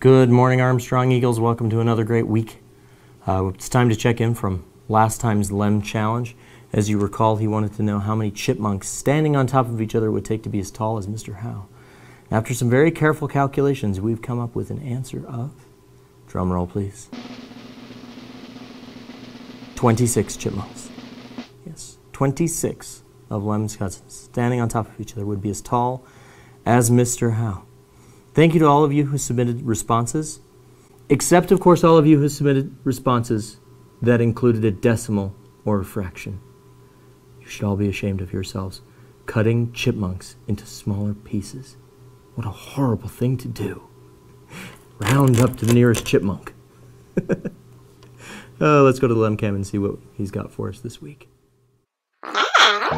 Good morning, Armstrong Eagles. Welcome to another great week. Uh, it's time to check in from last time's LEM challenge. As you recall, he wanted to know how many chipmunks standing on top of each other would take to be as tall as Mr. Howe. After some very careful calculations, we've come up with an answer of, drum roll please, 26 chipmunks. Yes, 26 of Lem's cousins standing on top of each other would be as tall as Mr. Howe. Thank you to all of you who submitted responses, except, of course, all of you who submitted responses that included a decimal or a fraction. You should all be ashamed of yourselves, cutting chipmunks into smaller pieces. What a horrible thing to do. Round up to the nearest chipmunk. uh, let's go to the Lemcam and see what he's got for us this week. Oh,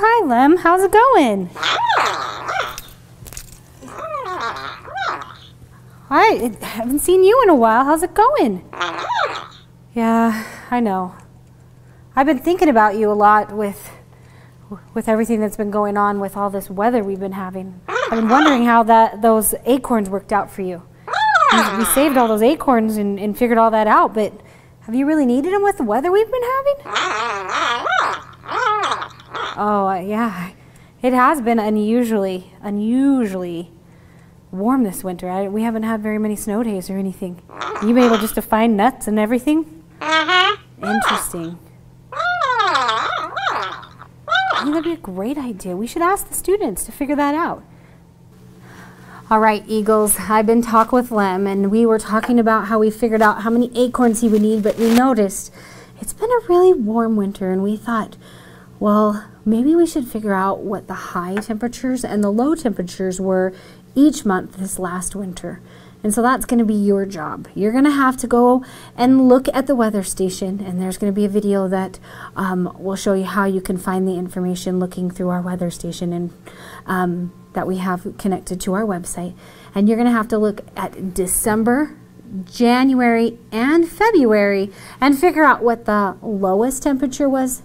hi, Lem. How's it going? I haven't seen you in a while. How's it going? Yeah, I know. I've been thinking about you a lot with with everything that's been going on with all this weather we've been having. I've been wondering how that those acorns worked out for you. We, saved all those acorns and, and figured all that out, but have you really needed them with the weather we've been having? Oh, uh, yeah. It has been unusually, unusually warm this winter. I, we haven't had very many snow days or anything. You been able just to find nuts and everything? Uh-huh. Interesting. I think that'd be a great idea. We should ask the students to figure that out. All right, Eagles, I've been talking with Lem, and we were talking about how we figured out how many acorns he would need, but we noticed it's been a really warm winter, and we thought, well, maybe we should figure out what the high temperatures and the low temperatures were each month this last winter. And so that's going to be your job. You're going to have to go and look at the weather station, and there's going to be a video that um, will show you how you can find the information looking through our weather station and um, that we have connected to our website. And you're going to have to look at December, January, and February and figure out what the lowest temperature was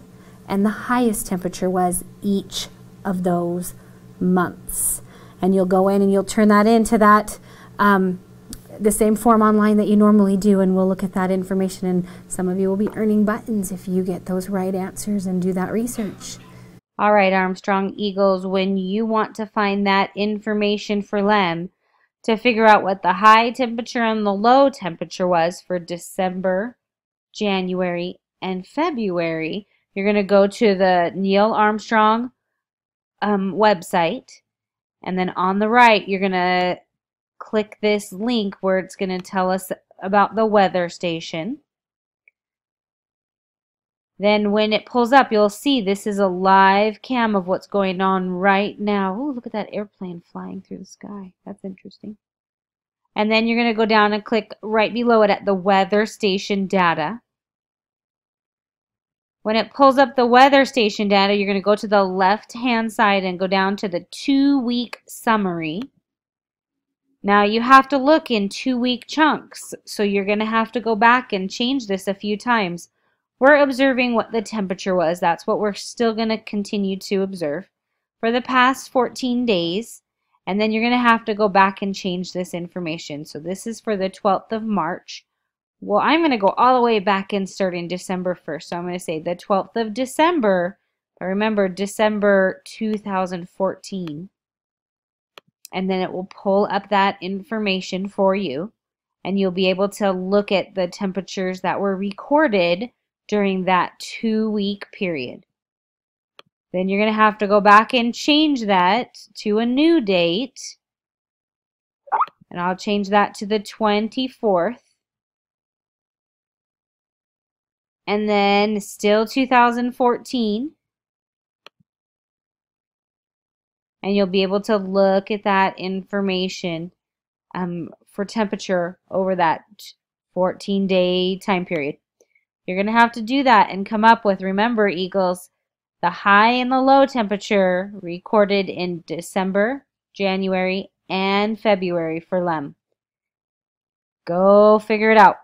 and the highest temperature was each of those months. And you'll go in and you'll turn that into that um, the same form online that you normally do, and we'll look at that information. And some of you will be earning buttons if you get those right answers and do that research. All right, Armstrong Eagles, when you want to find that information for Lem to figure out what the high temperature and the low temperature was for December, January, and February, you're going to go to the Neil Armstrong um, website. And then on the right, you're going to click this link where it's going to tell us about the weather station. Then when it pulls up, you'll see this is a live cam of what's going on right now. Oh, look at that airplane flying through the sky. That's interesting. And then you're going to go down and click right below it at the weather station data. When it pulls up the weather station data, you're going to go to the left-hand side and go down to the two-week summary. Now you have to look in two-week chunks, so you're going to have to go back and change this a few times. We're observing what the temperature was. That's what we're still going to continue to observe for the past 14 days. And then you're going to have to go back and change this information. So this is for the 12th of March. Well, I'm going to go all the way back and start in December 1st. So I'm going to say the 12th of December. But remember, December 2014. And then it will pull up that information for you. And you'll be able to look at the temperatures that were recorded during that two-week period. Then you're going to have to go back and change that to a new date. And I'll change that to the 24th. and then still 2014 and you'll be able to look at that information um, for temperature over that 14 day time period. You're going to have to do that and come up with, remember, Eagles, the high and the low temperature recorded in December, January, and February for Lem. Go figure it out.